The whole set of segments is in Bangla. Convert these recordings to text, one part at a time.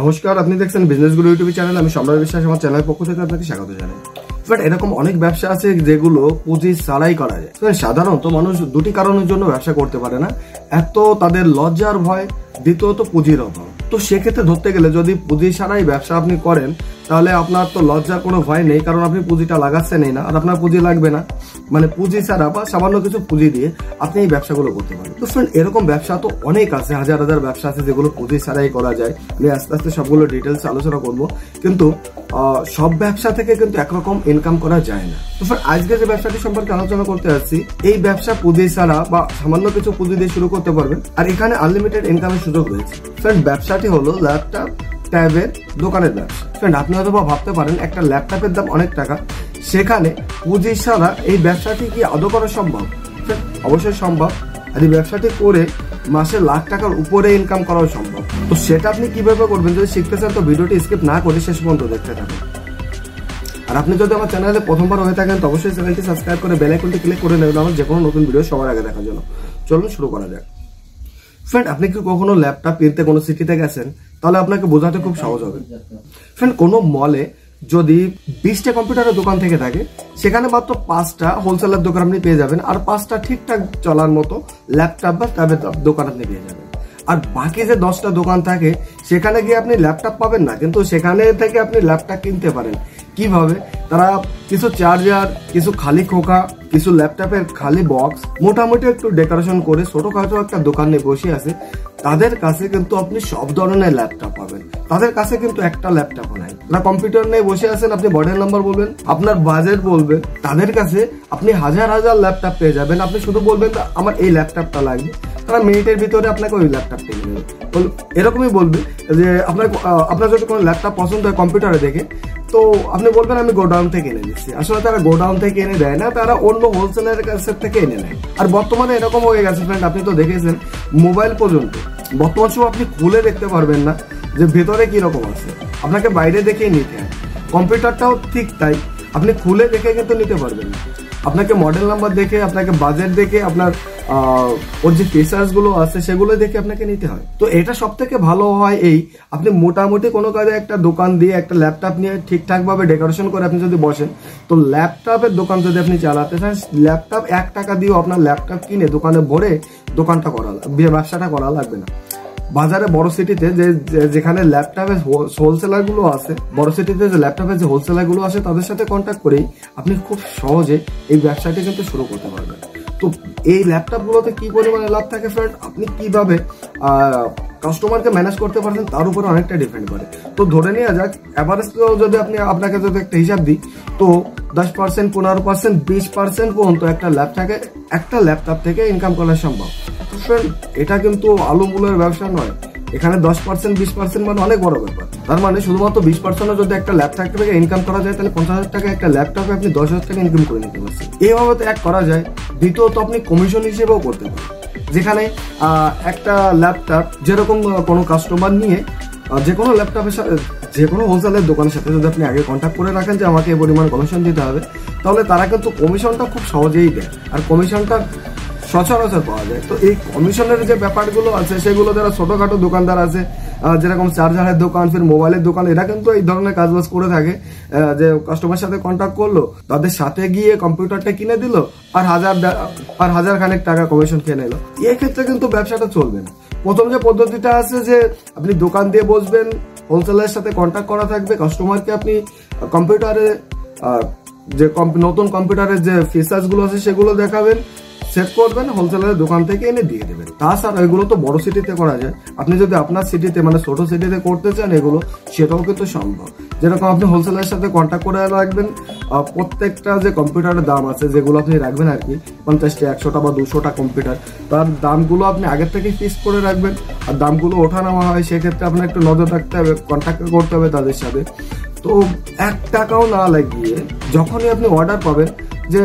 নমস্কার, আপনি দেখছেন বিজনেসগুলো ইউটিউব চ্যানেল আমি সম্রাট বিশ্বাস, আমার চ্যানেলের পক্ষ থেকে আপনাকে স্বাগত জানাই। বাট এরকম অনেক ব্যবসা আছে যেগুলো পুঁজি ছাড়াই করা যায়। সাধারণত মানুষ দুটি কারণের জন্য ব্যবসা করতে পারে না। এত তাদের লজ্জার ভয়, দ্বিতীয়ত পুঁজির অভাব। তো সেক্ষেত্রে ধরতে গেলে যদি পুঁজি ছাড়াই ব্যবসা আপনি করেন তাহলে আপনার তো লজ্জার কোনো ভয় নেই, কারণ আপনি পুঁজিটা লাগাচ্ছেনই না, আর আপনার পুঁজি লাগবে না। মানে পুঁজি ছাড়া বা সামান্য কিছু পুঁজি দিয়ে আপনি এই ব্যবসাগুলো করতে পারেন। তো ফ্রেন্ড এরকম ব্যবসা তো অনেক আছে, হাজার হাজার ব্যবসা আছে যেগুলো পুঁজি ছাড়াই করা যায়। আমি আস্তে আস্তে সবগুলো ডিটেলস আলোচনা করব। কিন্তু সব ব্যবসা থেকে কিন্তু একরকম ইনকাম করা যায় না। তো ফ্রেন্ড আজকে যে ব্যবসাটি সম্পর্কে আলোচনা করতে যাচ্ছি এই ব্যবসা পুঁজি ছাড়া বা সামান্য কিছু পুঁজি দিয়ে শুরু করতে পারবেন, আর এখানে আনলিমিটেড ইনকামের সুযোগ রয়েছে। ফ্রেন্ড ব্যবসাটি হলো ল্যাপটপ ট্যাবের দোকানের ব্যবসা ফ্রেন্ড আপনি হয়তো ভাবতে পারেন, একটা ল্যাপটপের দাম অনেক টাকা। সেখানে পুঁজি ছাড়া এই ব্যবসাটি কি আদৌ করা সম্ভব? অবশ্যই সম্ভব। আর এই ব্যবসাটি করে মাসে লাখ টাকার উপরে ইনকাম করাও সম্ভব। তো সেটা আপনি কীভাবে করবেন যদি শিখতে চান, তো ভিডিওটি স্কিপ না করে শেষ পর্যন্ত দেখতে থাকুন। আর আপনি যদি আমার চ্যানেলে প্রথমবার হয়ে থাকেন, তো অবশ্যই চ্যানেলটি সাবস্ক্রাইব করে বেল আইকনটি ক্লিক করে নেবেন আমার যে কোনো নতুন ভিডিও সবার আগে দেখার জন্য। চলুন শুরু করা যাক। ফ্রেন্ড আপনি কি কখনো ল্যাপটপ কিনতে কোনো সিটিতে গেছেন? তাহলে আপনাকে বোঝাতে খুব সহজ হবে। ফ্রেন্ড কোনো মলে যদি বিশটা কম্পিউটারের দোকান থেকে থাকে, সেখানে মাত্র পাঁচটা হোলসেলের দোকান আপনি পেয়ে যাবেন আর পাঁচটা ঠিকঠাক চলার মতো ল্যাপটপ বা ট্যাবের দোকান আপনি পেয়ে যাবেন। আর বাকি যে দশটা দোকান থাকে, সেখানে গিয়ে আপনি ল্যাপটপ পাবেন না, কিন্তু সেখানে থেকে আপনি ল্যাপটপ কিনতে পারেন। কীভাবে? তারা কিছু চার্জার কিছু খালি খোকা কিছু ল্যাপটপের খালি বক্স মোটামুটি একটু ডেকোরেশন করে ছোটখাটো একটা দোকানে বসে আছে। তাদের কাছে কিন্তু আপনি সব ধরনের ল্যাপটপ পাবেন। তাদের কাছে কিন্তু একটা ল্যাপটপ নাই। তারা কম্পিউটার নিয়ে বসে আছেন আপনি বডির নাম্বার বলবেন আপনার বাজেট বলবেন। তাদের কাছে আপনি হাজার হাজার ল্যাপটপ পেয়ে যাবেন। আপনি শুধু বলবেন "না, আমার এই ল্যাপটপটা লাগবে। তারা মিনিটের ভিতরে আপনাকে ওই ল্যাপটপটা কিনে দেবে বল- এরকমই বলবে যে আপনার আপনার যদি কোনো ল্যাপটপ পছন্দ হয় কম্পিউটারে দেখে তো আপনি বলবেন আমি গোডাউন থেকে এনে দিচ্ছি। আসলে তারা গোডাউন থেকে এনে দেয় না, তারা অন্য হোলসেলের কাছে থেকে এনে নেয়। আর বর্তমানে এরকম হয়ে গেছে ফ্রেন্ড আপনি তো দেখেছেন মোবাইল পর্যন্ত। বর্তমান সময় আপনি খুলে দেখতে পারবেন না যে ভেতরে কি রকম আছে। আপনাকে বাইরে দেখেই নিতে হয়। কম্পিউটারটাও ঠিক তাই। আপনি খুলে দেখে কিন্তু নিতে পারবেন না। আপনাকে মডেল নাম্বার দেখে, আপনাকে বাজেট দেখে, আপনার ওর যে ফিচার্সগুলো আছে, সেগুলো দেখে আপনাকে নিতে হয়। তো এটা সব থেকে ভালো হয় এই, আপনি মোটামুটি কোনো কাজে একটা দোকান দিয়ে একটা ল্যাপটপ নিয়ে ঠিকঠাক ভাবে ডেকোরেশন করে আপনি যদি বসেন, তো ল্যাপটপের দোকান যদি আপনি চালাতে চান ল্যাপটপ এক টাকা দিয়েও আপনার ল্যাপটপ কিনে দোকানে ভরে দোকানটা করা ব্যবসাটা করা লাগবে না। বাজারে বড় সিটিতে যে যেখানে ল্যাপটপের হোলসেলারগুলো আছে, বড় সিটিতে যে ল্যাপটপের যে হোলসেলারগুলো আছে, তাদের সাথে কন্ট্যাক্ট করেই আপনি খুব সহজে এই ব্যবসাটি কিন্তু শুরু করতে পারবেন। তো এই ল্যাপটপগুলোতে কী পরিমাণে লাভ থাকে ফ্রেন্ড আপনি কীভাবে কাস্টমারকে ম্যানেজ করতে পারবেন, তার উপরে অনেকটা ডিপেন্ড করে। তো ধরে নেওয়া যাক অ্যাভারেজ যদি আপনি, আপনাকে যদি একটা হিসাব দিই, তো দশ পার্সেন্ট পনেরো পার্সেন্ট বিশ পার্সেন্ট পর্যন্ত একটা ল্যাপ ল্যাপটপে একটা ল্যাপটপ থেকে ইনকাম করা সম্ভব। ফ্রেন্ড এটা কিন্তু আলু মূলের ব্যবসা নয়। এখানে দশ পার্সেন্ট বিশ পার্সেন্ট মানে অনেক বড় ব্যাপার। তার মানে শুধুমাত্র বিশ পার্সেন্টও যদি একটা ল্যাপটপ থেকে ইনকাম করা যায়, তাহলে পঞ্চাশ হাজার টাকা একটা ল্যাপটপে আপনি দশ হাজার টাকা ইনকাম করে নিতে পারছেন। এইভাবে তো এক করা যায়। দ্বিতীয়ত আপনি কমিশন হিসেবেও করতে পারেন। যেখানে একটা ল্যাপটপ যেরকম কোনো কাস্টমার নিয়ে যে কোনো ল্যাপটপের সাথে যে কোনো হোলসেলের দোকানের সাথে যদি আপনি আগে কন্ট্যাক্ট করে রাখেন যে আমাকে এই পরিমাণ কমিশন দিতে হবে, তাহলে তারা কিন্তু কমিশনটা খুব সহজেই দেয়। আর কমিশনটা সচরাচর পাওয়া যায়। তো এই কমিশনের যে ব্যাপারগুলো আছে, সেগুলো যারা ছোটখাটো দোকানদার আছে যেরকম চার্জারের দোকান, ফির মোবাইলের দোকান, এরা কিন্তু এই ধরনের কাজবাজ করে থাকে যে কাস্টমার সাথে কন্ট্যাক্ট করল, তাদের সাথে গিয়ে কম্পিউটারটা কিনে দিল, আর হাজার আর হাজার খানেক টাকা কমিশন খেয়ে নিল। এক্ষেত্রে কিন্তু ব্যবসাটা চলবে না। প্রথম যে পদ্ধতিটা আছে যে, আপনি দোকান দিয়ে বসবেন হোলসেলের সাথে কন্ট্যাক্ট করা থাকবে কাস্টমারকে আপনি কম্পিউটারে যে নতুন কম্পিউটারের যে ফিচার্সগুলো আছে, সেগুলো দেখাবেন সেট করবেন হোলসেলারের দোকান থেকে এনে দিয়ে দেবেন। তাছাড়া এগুলো তো বড় সিটিতে করা যায়। আপনি যদি আপনার সিটিতে মানে ছোট সিটিতে করতে চান এগুলো, সেটাও কিন্তু সম্ভব। যেরকম আপনি হোলসেলারের সাথে কন্ট্যাক্ট করে রাখবেন প্রত্যেকটা যে কম্পিউটারের দাম আছে, যেগুলো আপনি রাখবেন আর কি, পঞ্চাশটা, একশোটা বা দুশোটা কম্পিউটার তার দামগুলো আপনি আগের থেকে ফিক্স করে রাখবেন। আর দামগুলো ওঠা নামা হয়, সেক্ষেত্রে আপনার একটু নজর রাখতে হবে কন্ট্যাক্ট করতে হবে তাদের সাথে। তো এক টাকাও না লাগিয়ে, যখনই আপনি অর্ডার পাবেন, যে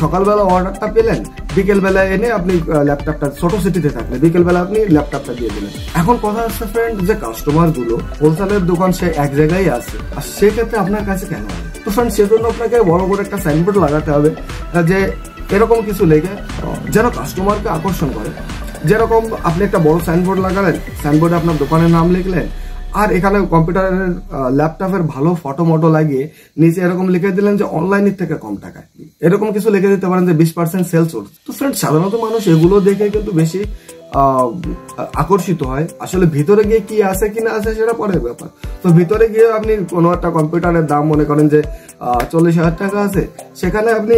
সকালবেলা অর্ডারটা পেলেন বিকেলবেলা এনে আপনি ল্যাপটপটা ছোট সিটিতে থাকলে, বিকেলবেলা আপনি ল্যাপটপটা দিয়ে দিলেন। এখন কথা হচ্ছে ফ্রেন্ড যে কাস্টমারগুলো হোলসেলের দোকান সে এক জায়গায় আছে, আর সেক্ষেত্রে আপনার কাছে কেন? তো ফ্রেন্ড সেজন্য আপনাকে বড় করে একটা সাইনবোর্ড লাগাতে হবে যে এরকম কিছু লেগে, যেন কাস্টমারকে আকর্ষণ করে। যেরকম আপনি একটা বড় সাইনবোর্ড লাগালেন সাইনবোর্ডে আপনার দোকানের নাম লিখলেন আর এখানে কম্পিউটারের ল্যাপটপের ভালো ফটো মটো লাগিয়ে নিচে এরকম লিখে দিলেন যে অনলাইনের থেকে কম টাকায়। এরকম কিছু লিখে দিতে পারেন যে বিশ পার্সেন্ট সেলস তো ফ্রেন্ড সাধারণত মানুষ এগুলো দেখে কিন্তু বেশি আকর্ষিত হয়। আসলে ভিতরে গিয়ে কি আছে, কি না আছে সেটা পরের ব্যাপার। তো ভিতরে গিয়ে আপনি কোনো একটা কম্পিউটারের দাম মনে করেন যে চল্লিশ হাজার টাকা আছে। সেখানে আপনি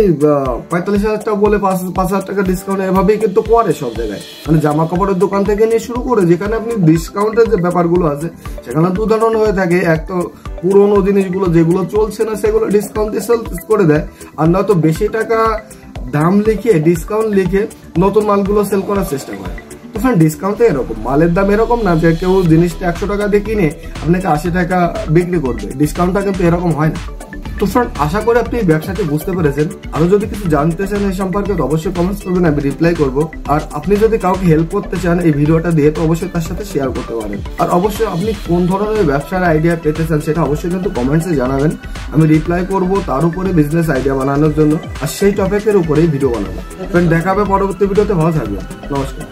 পঁয়তাল্লিশ হাজার টাকা বলে পাঁচ পাঁচ হাজার টাকা ডিসকাউন্ট এভাবেই কিন্তু করে সব জায়গায়। মানে জামা কাপড়ের দোকান থেকে নিয়ে শুরু করে যেখানে আপনি ডিসকাউন্টের যে ব্যাপারগুলো আছে, সেখানে দু ধরনের হয়ে থাকে। এক তো পুরোনো জিনিসগুলো যেগুলো চলছে না, সেগুলো ডিসকাউন্ট দিয়ে সেল করে দেয়। আর নয়তো বেশি টাকা দাম লিখে ডিসকাউন্ট লিখে নতুন মালগুলো সেল করার চেষ্টা করে। তো ডিসকাউন্ট তো এরকম। মালের দাম এরকম না যে কেউ জিনিসটা একশো টাকা দিয়ে কিনে আপনাকে আশি টাকা বিক্রি করবে। ডিসকাউন্টটা কিন্তু এরকম হয় না। তো ফ্রেন্ড আশা করি আপনি এই ব্যবসাটি বুঝতে পেরেছেন। আরও যদি কিছু জানতে চান এই সম্পর্কে অবশ্যই কমেন্টস করবেন, আমি রিপ্লাই করব। আর আপনি যদি কাউকে হেল্প করতে চান এই ভিডিওটা দিয়ে, তো অবশ্যই তার সাথে শেয়ার করতে পারেন। আর অবশ্যই আপনি কোন ধরনের ব্যবসার আইডিয়া পেতে চান সেটা অবশ্যই কিন্তু কমেন্টসে জানাবেন। আমি রিপ্লাই করব তার উপরে বিজনেস আইডিয়া বানানোর জন্য। আর সেই টপিকের উপরেই ভিডিও বানাবো। ফ্রেন্ড দেখাবে পরবর্তী ভিডিওতে ভালো থাকবেন। নমস্কার।